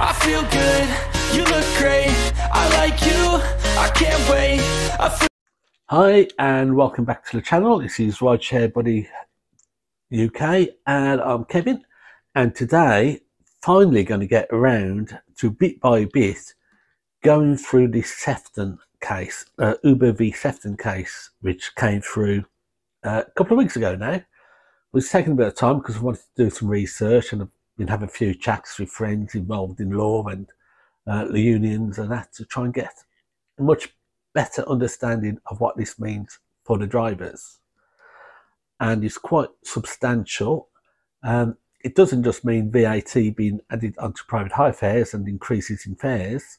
I feel good, you look great. I like you, I can't wait. I Hi and welcome back to the channel. This is Rideshare Buddy UK and I'm Kevin and today finally going to get around to bit by bit going through this Sefton case, uh, Uber v Sefton case which came through uh, a couple of weeks ago now. It was taking a bit of time because I wanted to do some research and I've been having a few chats with friends involved in law and uh, the unions and that to try and get a much better understanding of what this means for the drivers. And it's quite substantial. Um, it doesn't just mean VAT being added onto private hire fares and increases in fares.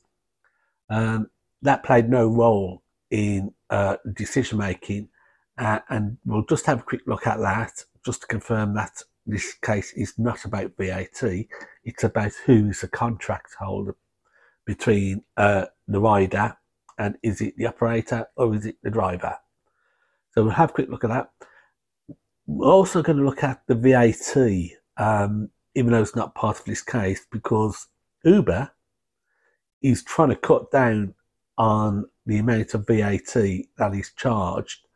Um, that played no role in uh, decision making. Uh, and we'll just have a quick look at that just to confirm that this case is not about VAT. It's about who is the contract holder between uh, the rider and is it the operator or is it the driver? So we'll have a quick look at that. We're also going to look at the VAT, um, even though it's not part of this case, because Uber is trying to cut down on the amount of VAT that is charged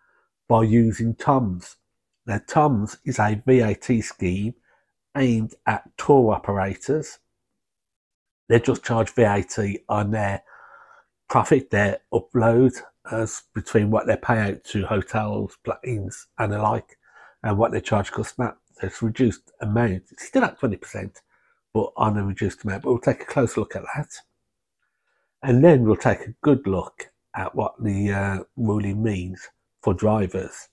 by using TOMS. Now, TOMS is a VAT scheme aimed at tour operators. They just charge VAT on their profit, their upload as between what they pay out to hotels, planes, and the like, and what they charge customer. So it's reduced amount. It's still at 20%, but on a reduced amount. But we'll take a close look at that. And then we'll take a good look at what the uh, ruling means for drivers.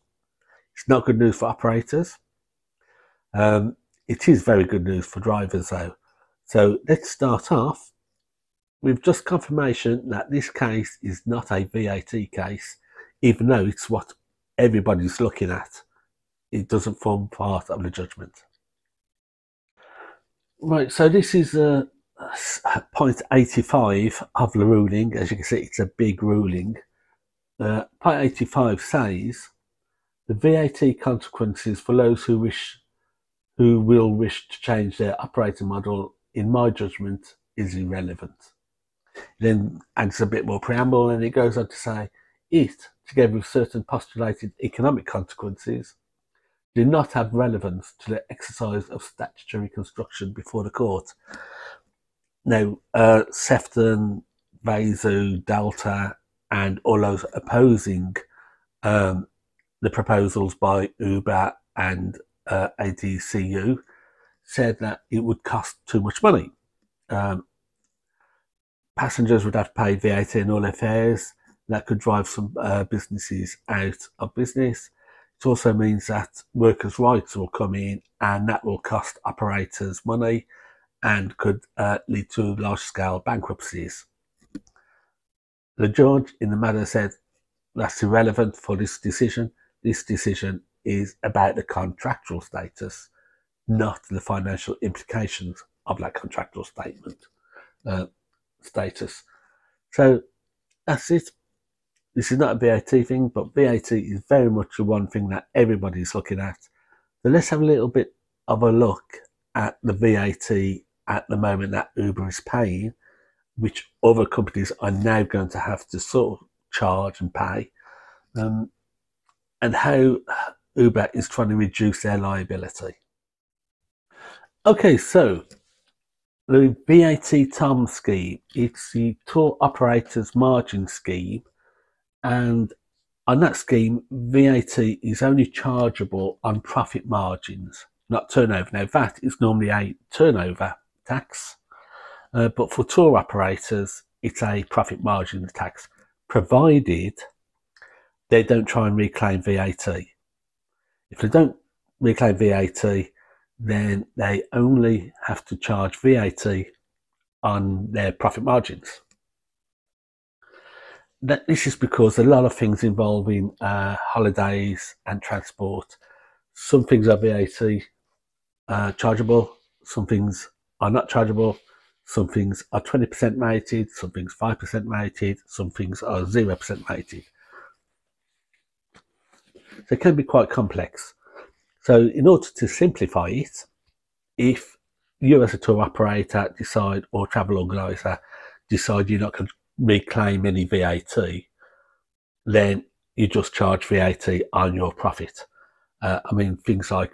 It's not good news for operators. Um, it is very good news for drivers though. So let's start off with just confirmation that this case is not a VAT case, even though it's what everybody's looking at. It doesn't form part of the judgment. Right, so this is uh, point 85 of the ruling. As you can see, it's a big ruling. Uh, point 85 says the VAT consequences for those who wish who will wish to change their operating model, in my judgment, is irrelevant then adds a bit more preamble and it goes on to say it, together with certain postulated economic consequences, do not have relevance to the exercise of statutory construction before the court. Now, uh, Sefton, Veezu, Delta, and all those opposing um, the proposals by Uber and uh, ADCU said that it would cost too much money. Um, passengers would have to pay VAT in all their fares. That could drive some uh, businesses out of business. It also means that workers' rights will come in and that will cost operators money and could uh, lead to large scale bankruptcies. The judge in the matter said that's irrelevant for this decision. This decision is about the contractual status, not the financial implications of that contractual statement. Uh, status. So that's it. This is not a VAT thing, but VAT is very much the one thing that everybody is looking at. So let's have a little bit of a look at the VAT at the moment that Uber is paying, which other companies are now going to have to sort of charge and pay, um, and how Uber is trying to reduce their liability. Okay, so the VAT TOM scheme, it's the tour operator's margin scheme, and on that scheme, VAT is only chargeable on profit margins, not turnover. Now, VAT is normally a turnover tax, uh, but for tour operators, it's a profit margin tax, provided they don't try and reclaim VAT. If they don't reclaim VAT, then they only have to charge VAT on their profit margins. That, this is because a lot of things involving uh, holidays and transport, some things are VAT uh, chargeable, some things are not chargeable, some things are 20% mated, some things 5% mated, some things are 0% mated. So it can be quite complex. So in order to simplify it, if you as a tour operator decide or travel organizer decide you're not going to reclaim any VAT, then you just charge VAT on your profit. Uh, I mean, things like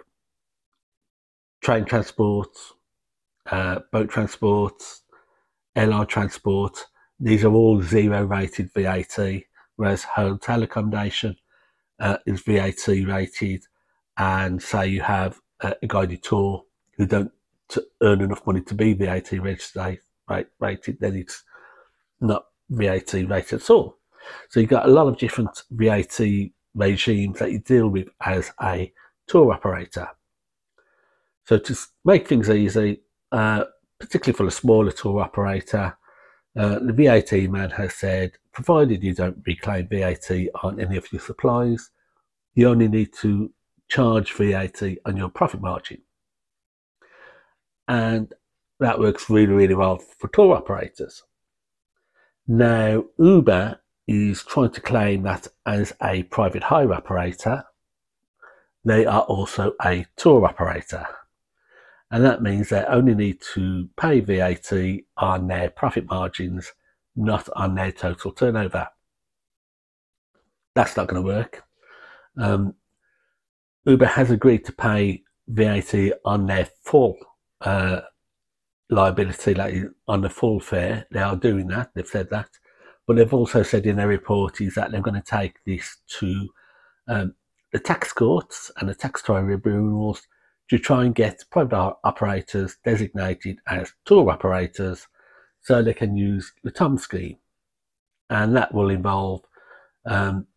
train transport, uh, boat transport, airline transport, these are all zero rated VAT, whereas hotel accommodation uh, is VAT rated. And say you have a, a guided tour who don't earn enough money to be VAT registered, rated, then it's not VAT rated at all. So you've got a lot of different VAT regimes that you deal with as a tour operator. So to make things easy, uh, particularly for a smaller tour operator, uh, the VAT man has said, provided you don't reclaim VAT on any of your supplies, you only need to charge VAT on your profit margin. And that works really, really well for tour operators. Now, Uber is trying to claim that as a private hire operator, they are also a tour operator. And that means they only need to pay VAT on their profit margins, not on their total turnover. That's not going to work. Um, Uber has agreed to pay VAT on their full uh, liability, like on the full fare. They are doing that. They've said that, but they've also said in their report is that they're going to take this to um, the tax courts and the tax tribunals to try and get private operators designated as tour operators so they can use the TOM scheme. And that will involve um,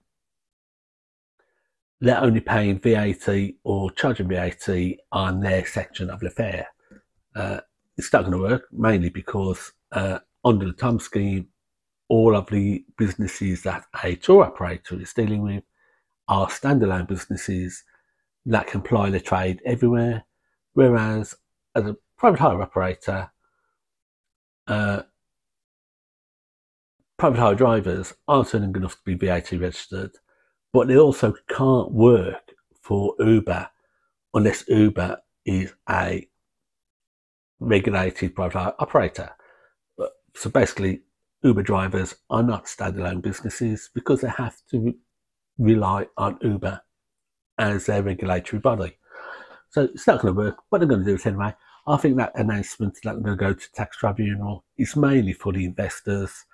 they're only paying VAT or charging VAT on their section of the fare. Uh, it's not going to work, mainly because uh, under the TOM scheme, all of the businesses that a tour operator is dealing with are standalone businesses that can ply the trade everywhere, whereas as a private hire operator, uh, private hire drivers aren't earning enough to be VAT registered, but they also can't work for Uber unless Uber is a regulated private hire operator. So basically, Uber drivers are not standalone businesses because they have to rely on Uber as their regulatory body. So it's not going to work, What they're going to do is anyway. I think that announcement that they're going to go to tax tribunal is mainly for the investors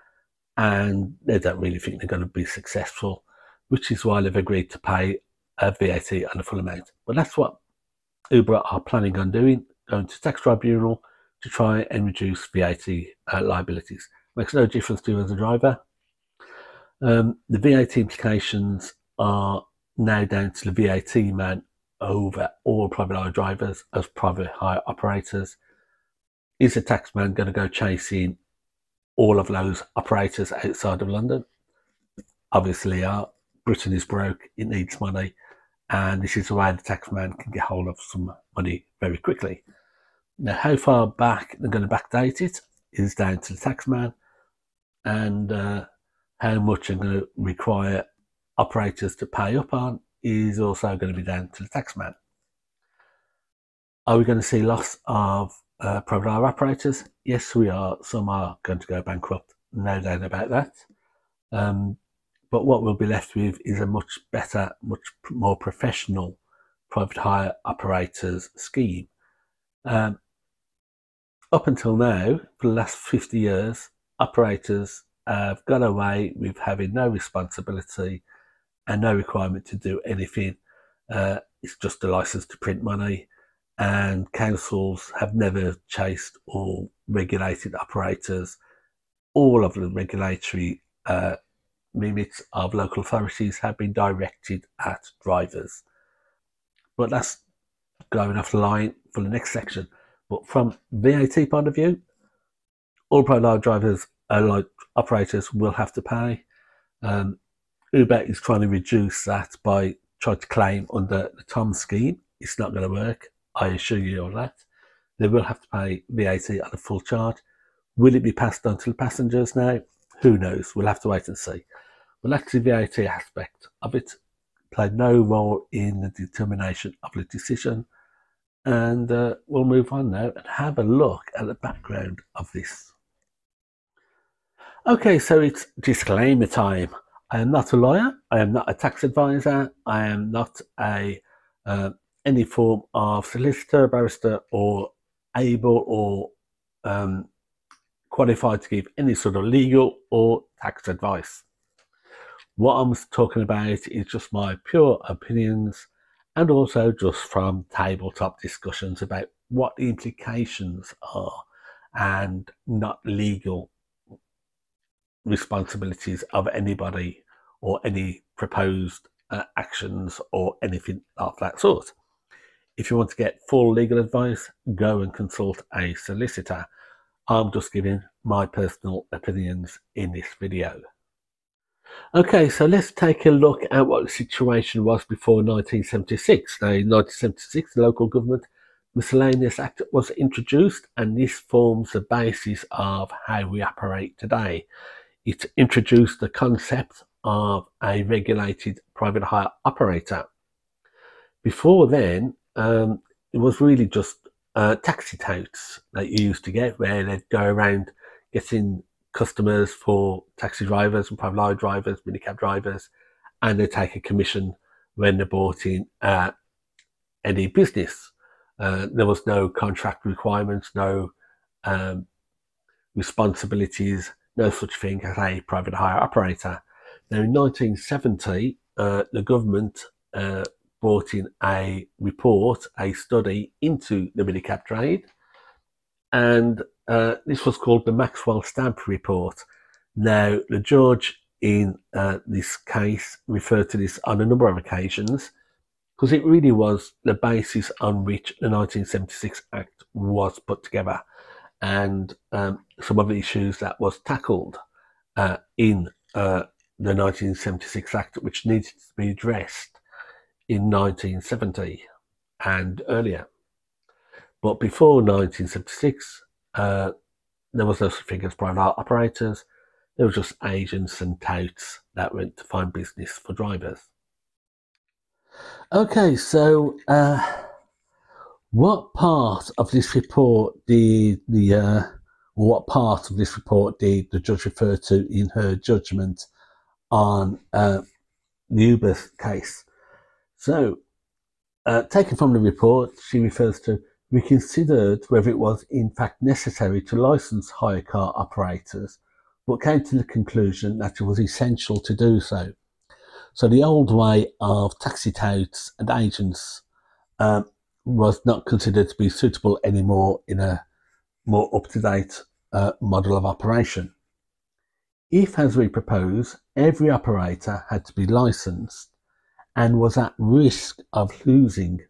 and they don't really think they're going to be successful, which is why they've agreed to pay a VAT on the full amount. But that's what Uber are planning on doing, going to tax tribunal to try and reduce VAT uh, liabilities. Makes no difference to you as a driver. Um, the VAT implications are now down to the VAT man over all private hire drivers as private hire operators. Is the taxman going to go chasing all of those operators outside of London? Obviously, are. Britain is broke, it needs money, and this is the way the taxman can get hold of some money very quickly. Now, how far back they're going to backdate it is down to the taxman, and uh, how much they're going to require operators to pay up on is also going to be down to the taxman. Are we going to see loss of uh, private hire operators? Yes, we are. Some are going to go bankrupt, no doubt about that. Um, but what we'll be left with is a much better, much more professional private hire operators scheme. Um, up until now, for the last 50 years, operators have got away with having no responsibility and no requirement to do anything. Uh, it's just a license to print money, and councils have never chased or regulated operators. All of the regulatory uh, limits of local authorities have been directed at drivers. But that's going off the line for the next section. But from VAT point of view, all private drivers, uh, like operators, will have to pay. Um, Uber is trying to reduce that by trying to claim under the TOM scheme. It's not going to work. I assure you of that. They will have to pay VAT on a full charge. Will it be passed on to the passengers now? Who knows? We'll have to wait and see. But actually, the VAT aspect of it played no role in the determination of the decision. and uh, we'll move on now and have a look at the background of this. Okay, so it's disclaimer time. I am not a lawyer. I am not a tax advisor. I am not a uh, any form of solicitor, barrister, or able or um, qualified to give any sort of legal or tax advice. What I'm talking about is just my pure opinions and also just from tabletop discussions about what the implications are and not legal responsibilities of anybody or any proposed uh, actions or anything of that sort. If you want to get full legal advice, go and consult a solicitor. I'm just giving my personal opinions in this video. Okay, so let's take a look at what the situation was before 1976. Now, in 1976, the Local Government Miscellaneous Act was introduced, and this forms the basis of how we operate today. It introduced the concept of a regulated private hire operator. Before then, um, it was really just uh, taxi touts that you used to get, where they'd go around getting customers for taxi drivers and private hire drivers, minicab drivers, and they take a commission when they bought in uh, any business. Uh, there was no contract requirements, no um, responsibilities, no such thing as a private hire operator. Now, in 1970, uh, the government uh, brought in a report, a study into the minicab trade, and uh, this was called the Maxwell Stamp Report. Now, the judge in uh, this case referred to this on a number of occasions because it really was the basis on which the 1976 Act was put together and um, some of the issues that was tackled uh, in uh, the 1976 Act, which needed to be addressed in 1970 and earlier. But before 1976, uh, there was no such thing as private operators. There was just agents and touts that went to find business for drivers. Okay, so uh, what part of this report did the uh, what part of this report did the judge refer to in her judgment on uh, the Uber case? So, uh, taken from the report, she refers to we considered whether it was in fact necessary to license hire car operators, but came to the conclusion that it was essential to do so. So the old way of taxi touts and agents um, was not considered to be suitable anymore in a more up-to-date uh, model of operation. If, as we propose, every operator had to be licensed and was at risk of losing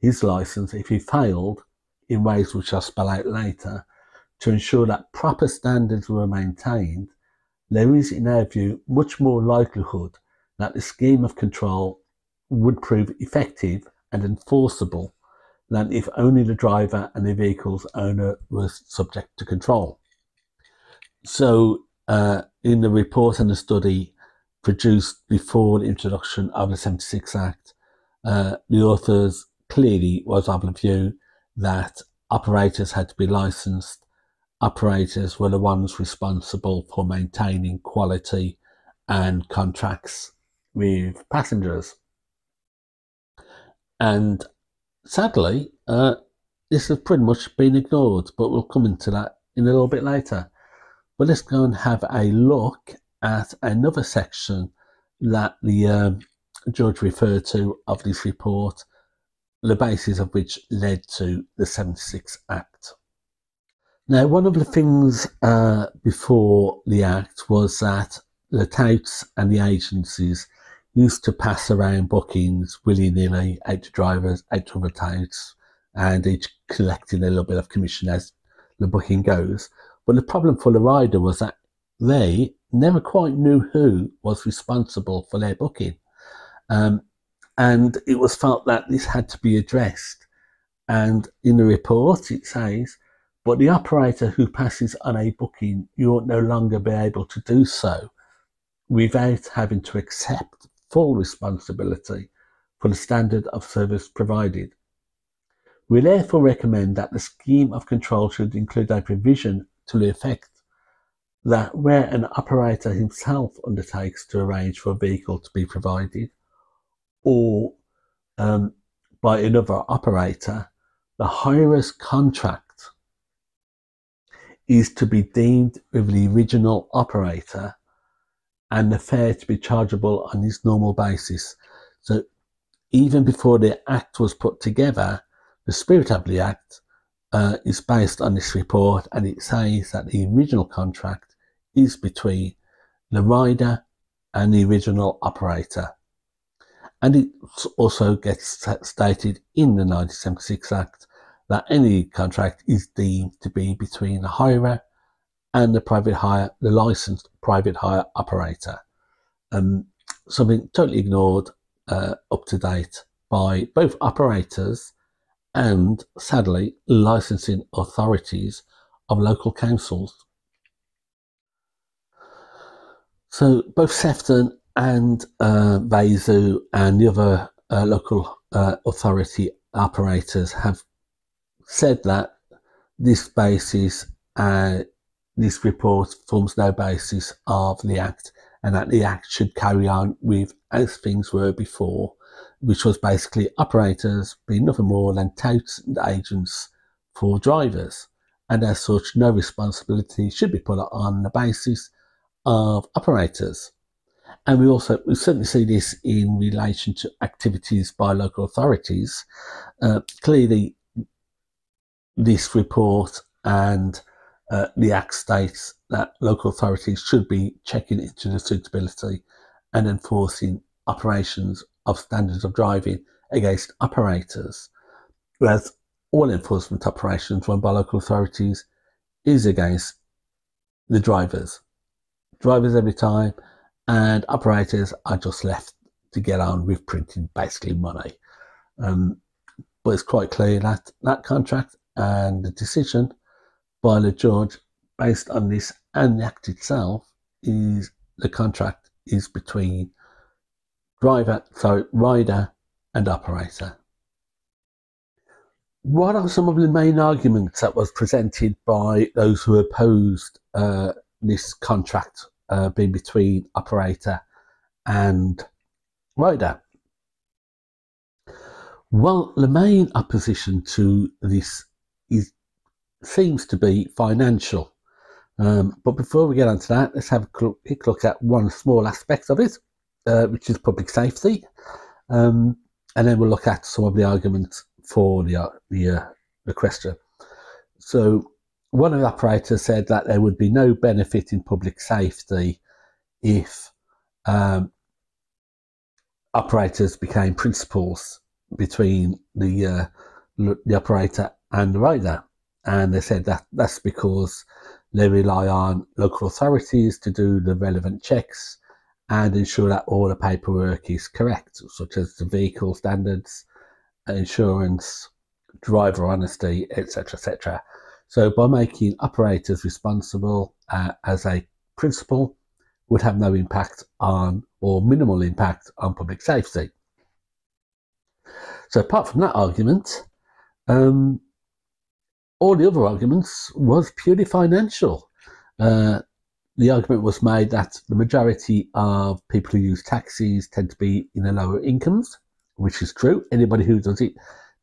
his license if he failed in ways which I'll spell out later to ensure that proper standards were maintained, there is, in our view, much more likelihood that the scheme of control would prove effective and enforceable than if only the driver and the vehicle's owner was subject to control. So, uh, in the report and the study produced before the introduction of the 76 Act, uh, the authors clearly was of the view that operators had to be licensed. Operators were the ones responsible for maintaining quality and contracts with passengers. And sadly, uh, this has pretty much been ignored, but we'll come into that in a little bit later. But let's go and have a look at another section that the um, judge referred to of this report the basis of which led to the 76 Act. Now, one of the things uh, before the Act was that the touts and the agencies used to pass around bookings willy nilly out to drivers, out to touts, and each collecting a little bit of commission as the booking goes. But the problem for the rider was that they never quite knew who was responsible for their booking. Um, and it was felt that this had to be addressed. And in the report, it says, but the operator who passes on a booking, you will no longer be able to do so without having to accept full responsibility for the standard of service provided. We therefore recommend that the scheme of control should include a provision to the effect that where an operator himself undertakes to arrange for a vehicle to be provided or um, by another operator, the hirer's contract is to be deemed with the original operator and the fare to be chargeable on his normal basis. So even before the Act was put together, the spirit of the Act uh, is based on this report and it says that the original contract is between the rider and the original operator. And it also gets stated in the 1976 Act that any contract is deemed to be between the hirer and the private hire, the licensed private hire operator. Um, something totally ignored uh, up to date by both operators and, sadly, licensing authorities of local councils. So both Sefton and uh, Veezu and the other uh, local uh, authority operators have said that this basis, uh, this report forms no basis of the Act and that the Act should carry on with as things were before, which was basically operators being nothing more than touts and agents for drivers. And as such, no responsibility should be put on the basis of operators. And we also we certainly see this in relation to activities by local authorities. Uh, clearly, this report and uh, the Act states that local authorities should be checking into the suitability and enforcing operations of standards of driving against operators, whereas all enforcement operations run by local authorities is against the drivers. Drivers every time, and operators are just left to get on with printing basically money. Um, but it's quite clear that that contract and the decision by the judge based on this and the act itself is the contract is between driver, so rider and operator. What are some of the main arguments that was presented by those who opposed uh, this contract uh, being between operator and rider? Well, the main opposition to this is seems to be financial. Um, but before we get on to that, let's have a quick look at one small aspect of it, uh, which is public safety. Um, and then we'll look at some of the arguments for the, uh, the, uh, the question. So, one of the operators said that there would be no benefit in public safety if um, operators became principals between the uh, the operator and the rider. And they said that that's because they rely on local authorities to do the relevant checks and ensure that all the paperwork is correct, such as the vehicle standards, insurance, driver honesty, etc., etc. So, by making operators responsible uh, as a principle, would have no impact on or minimal impact on public safety. So, apart from that argument, um, all the other arguments was purely financial. Uh, the argument was made that the majority of people who use taxis tend to be in the lower incomes, which is true. Anybody who does it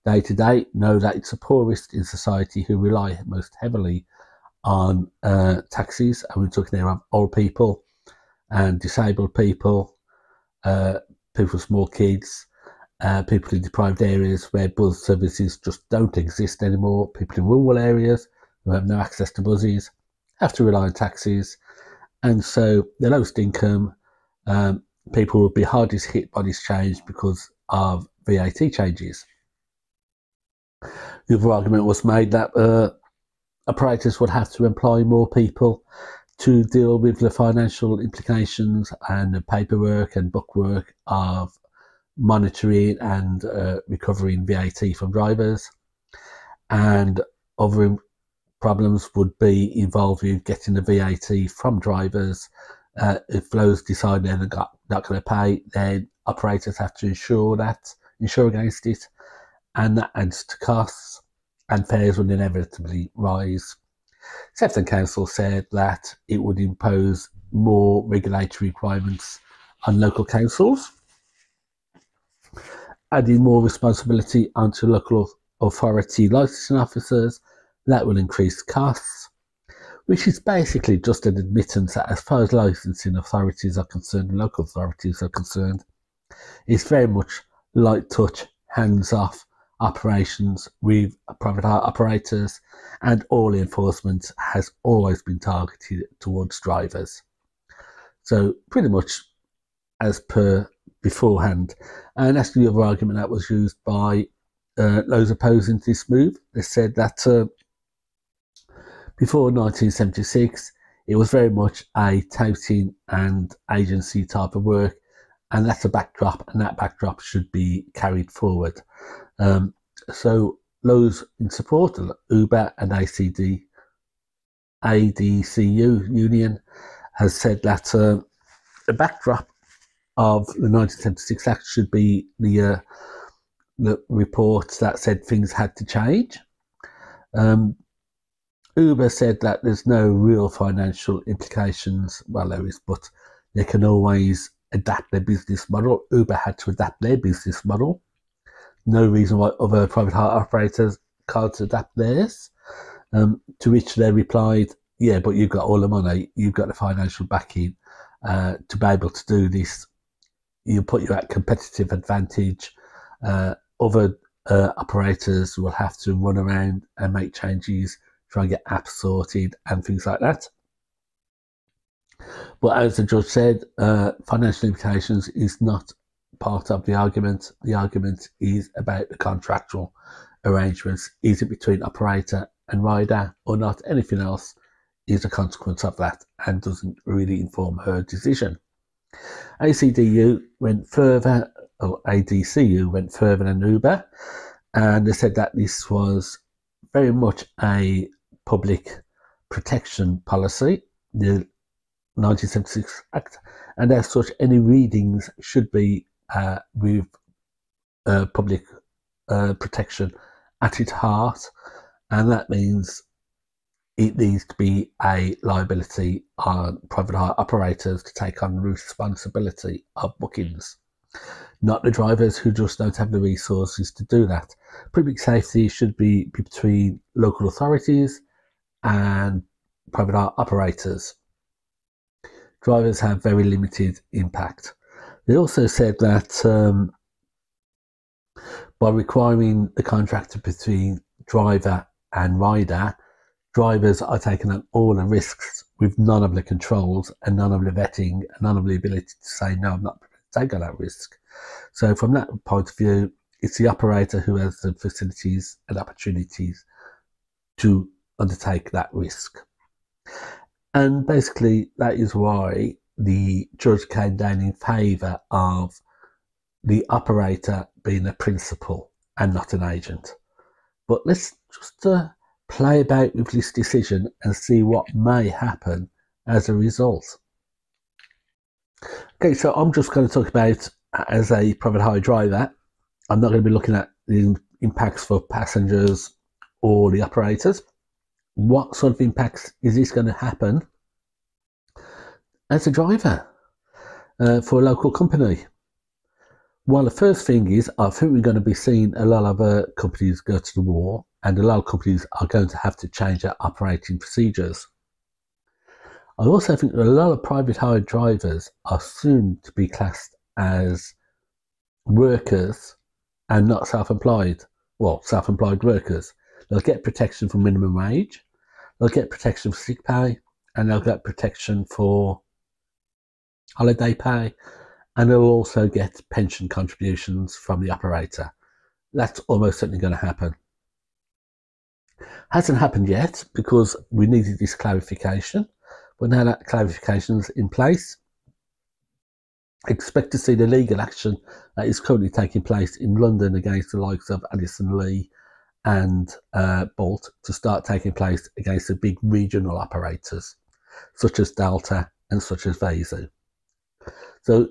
day to day know that it's the poorest in society who rely most heavily on uh, taxis. And we're talking there of old people and disabled people, uh, people with small kids, uh, people in deprived areas where bus services just don't exist anymore, people in rural areas who have no access to buses have to rely on taxis, and so the lowest income um, people will be hardest hit by this change because of VAT changes. The other argument was made that uh, operators would have to employ more people to deal with the financial implications and the paperwork and bookwork of monitoring and uh, recovering VAT from drivers. And other problems would be involved with getting the VAT from drivers. Uh, if those decide they're not, going to pay, then operators have to insure that, insure against it. and that adds to costs, and fares will inevitably rise. Sefton Council said that it would impose more regulatory requirements on local councils, adding more responsibility onto local authority licensing officers. That will increase costs, which is basically just an admittance that, as far as licensing authorities are concerned, local authorities are concerned, it's very much light touch, hands off operations with private operators, and all enforcement has always been targeted towards drivers. So, pretty much as per beforehand. And that's the other argument that was used by uh, those opposing this move. They said that uh, before 1976, it was very much a touting and agency type of work, and that's a backdrop, and that backdrop should be carried forward. Um, so those in support of Uber and ACD, ADCU union has said that uh, the backdrop of the 1976 Act should be the uh, the report that said things had to change. Um, Uber said that there's no real financial implications. Well, there is, but they can always adapt their business model. Uber had to adapt their business model no reason why other private heart operators can't adapt theirs. Um, to which they replied, yeah, but you've got all the money, you've got the financial backing uh, to be able to do this. You put you at competitive advantage. Uh, other uh, operators will have to run around and make changes, try and get apps sorted and things like that. But as the judge said, uh, financial implications is not part of the argument. The argument is about the contractual arrangements. Is it between operator and rider or not? Anything else is a consequence of that and doesn't really inform her decision. ACDU went further, or ADCU went further than Uber, and they said that this was very much a public protection policy, the 1976 Act, and as such, any readings should be uh, with uh, public uh, protection at its heart, and that means it needs to be a liability on private hire operators to take on responsibility of bookings, not the drivers who just don't have the resources to do that. Public safety should be between local authorities and private hire operators. Drivers have very limited impact. They also said that um, by requiring the contractor between driver and rider, drivers are taking on all the risks with none of the controls and none of the vetting and none of the ability to say, no, I'm not taking that risk. So, from that point of view, it's the operator who has the facilities and opportunities to undertake that risk. And basically, that is why the judge came down in favour of the operator being a principal and not an agent. But let's just uh, play about with this decision and see what may happen as a result. Okay, so I'm just going to talk about as a private hire driver. I'm not going to be looking at the impacts for passengers or the operators. What sort of impacts is this going to happen as a driver uh, for a local company. Well, the first thing is, I think we're going to be seeing a lot of uh, companies go to the war, and a lot of companies are going to have to change their operating procedures. I also think that a lot of private hired drivers are soon to be classed as workers and not self employed. Well, self employed workers. They'll get protection for minimum wage, they'll get protection for sick pay, and they'll get protection for holiday pay, and they'll also get pension contributions from the operator. That's almost certainly going to happen. Hasn't happened yet because we needed this clarification, but now that clarification is in place, expect to see the legal action that is currently taking place in London against the likes of Addison Lee and uh, Bolt to start taking place against the big regional operators such as Delta and such as Veezu. So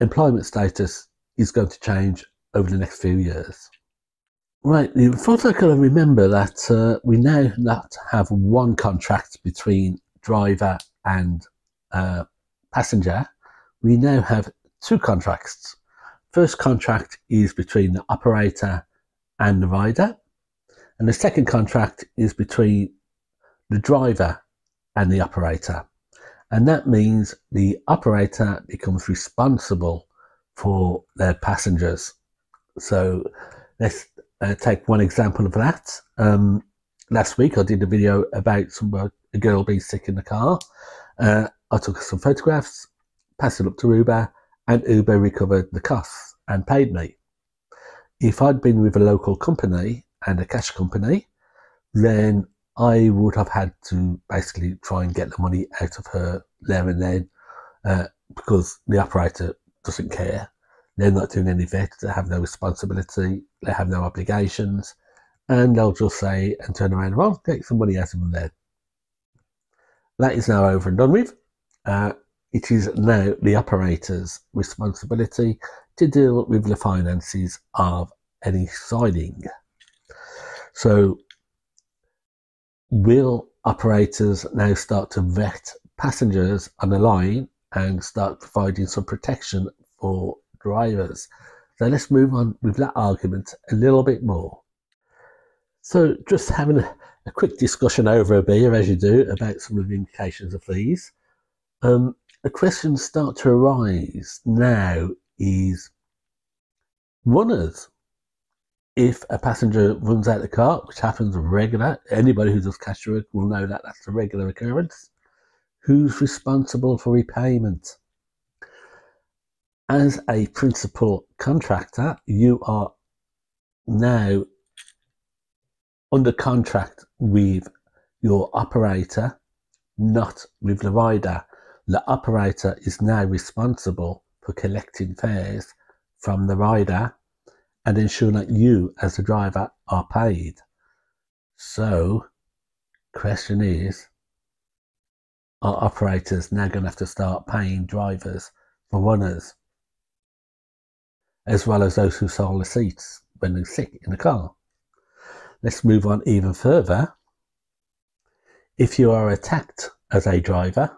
employment status is going to change over the next few years. Right, you've also got remember that uh, we now not have one contract between driver and uh, passenger. We now have two contracts. First contract is between the operator and the rider, and the second contract is between the driver and the operator. And that means the operator becomes responsible for their passengers. So let's uh, take one example of that. Um, last week I did a video about some, uh, a girl being sick in the car. Uh, I took some photographs, passed it up to Uber, and Uber recovered the costs and paid me. If I'd been with a local company and a cash company, then I would have had to basically try and get the money out of her there and then uh, because the operator doesn't care. They're not doing any vet, they have no responsibility, they have no obligations, and they'll just say and turn around, well, take some money out of them then. That is now over and done with. Uh, it is now the operator's responsibility to deal with the finances of any siding. So will operators now start to vet passengers on the line and start providing some protection for drivers? So let's move on with that argument a little bit more. So just having a, a quick discussion over a beer, as you do, about some of the implications of these. Um, the questions start to arise now is runners if a passenger runs out the car, which happens regular, anybody who does cash work will know that that's a regular occurrence. Who's responsible for repayment? As a principal contractor, you are now under contract with your operator, not with the rider. The operator is now responsible for collecting fares from the rider and ensure that you as the driver are paid. So, question is, are operators now going to have to start paying drivers for runners, as well as those who sold the seats when they're sick in the car? Let's move on even further. If you are attacked as a driver,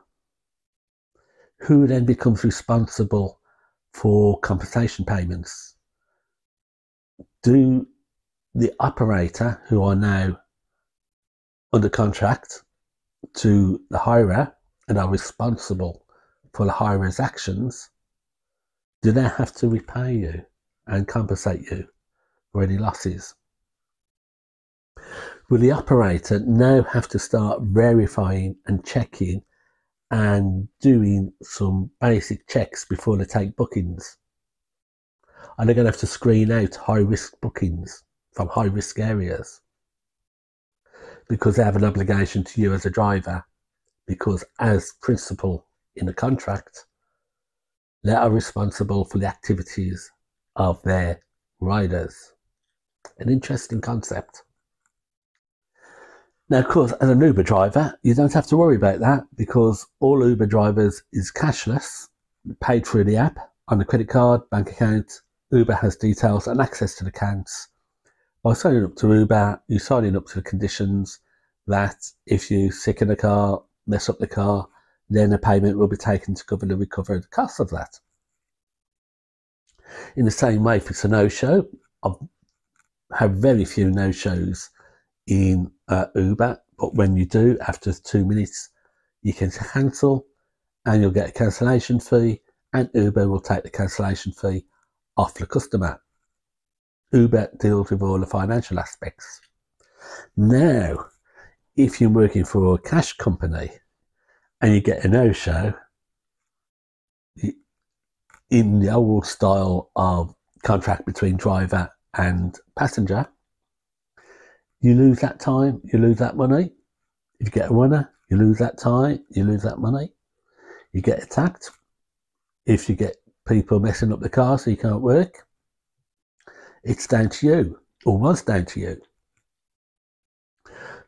who then becomes responsible for compensation payments? Do the operator who are now under contract to the hirer and are responsible for the hirer's actions, do they have to repay you and compensate you for any losses? Will the operator now have to start verifying and checking and doing some basic checks before they take bookings? And they're going to have to screen out high risk bookings from high risk areas because they have an obligation to you as a driver because as principal in the contract they are responsible for the activities of their riders. An interesting concept. Now of course as an uber driver you don't have to worry about that because all uber drivers is cashless paid through the app on the credit card bank account Uber has details and access to the accounts. By signing up to Uber, you're signing up to the conditions that if you sick in the car, mess up the car, then a payment will be taken to cover the recovered cost of that. In the same way, if it's a no-show, I have very few no-shows in uh, Uber, but when you do, after two minutes, you can cancel and you'll get a cancellation fee and Uber will take the cancellation fee off the customer. Uber deals with all the financial aspects. Now, if you're working for a cash company and you get a no-show, in the old style of contract between driver and passenger, you lose that time, you lose that money. If you get a winner, you lose that time, you lose that money. You get attacked. If you get people messing up the car so you can't work. It's down to you, or was down to you.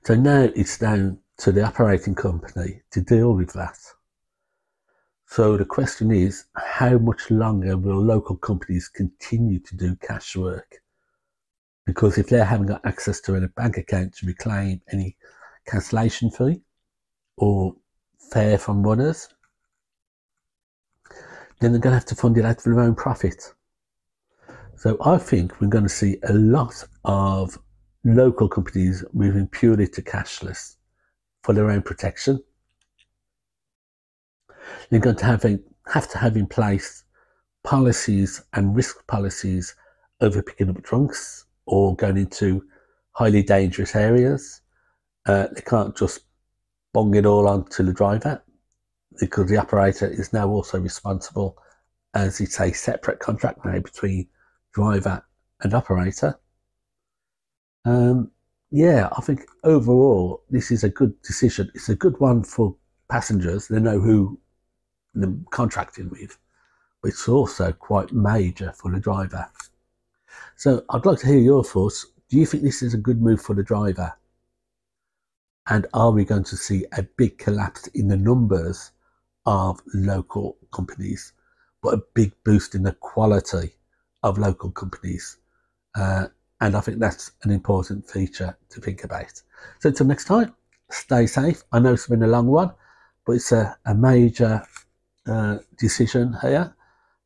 So now it's down to the operating company to deal with that. So the question is, how much longer will local companies continue to do cash work? because if they haven't got access to a bank account to reclaim any cancellation fee or fare from runners, then they're going to have to fund it out of their own profit. So I think we're going to see a lot of local companies moving purely to cashless for their own protection. They're going to have, a, have to have in place policies and risk policies over picking up drunks or going into highly dangerous areas. Uh, they can't just bong it all onto the driver because the operator is now also responsible as it's a separate contract now between driver and operator. Um, yeah, I think overall this is a good decision. It's a good one for passengers. They know who they're contracting with, but it's also quite major for the driver. So I'd like to hear your thoughts. Do you think this is a good move for the driver? And are we going to see a big collapse in the numbers of local companies, but a big boost in the quality of local companies? Uh, and I think that's an important feature to think about. So until next time, stay safe. I know it's been a long one, but it's a, a major uh, decision here,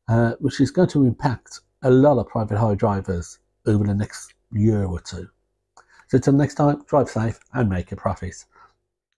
uh, which is going to impact a lot of private hire drivers over the next year or two. So until next time, drive safe and make a profit.